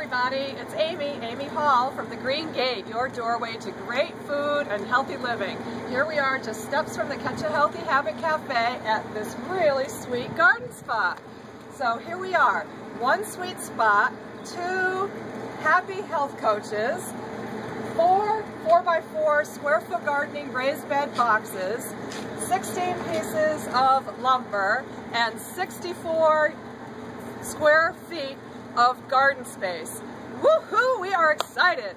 everybody. It's Amie, Amie Hall from the Green Gate, your doorway to great food and healthy living. Here we are just steps from the Catch a Healthy Habit Cafe at this really sweet garden spot. So here we are, one sweet spot, two happy health coaches, four 4x4 square foot gardening raised bed boxes, 16 pieces of lumber, and 64 square feet of garden space. Woohoo! We are excited!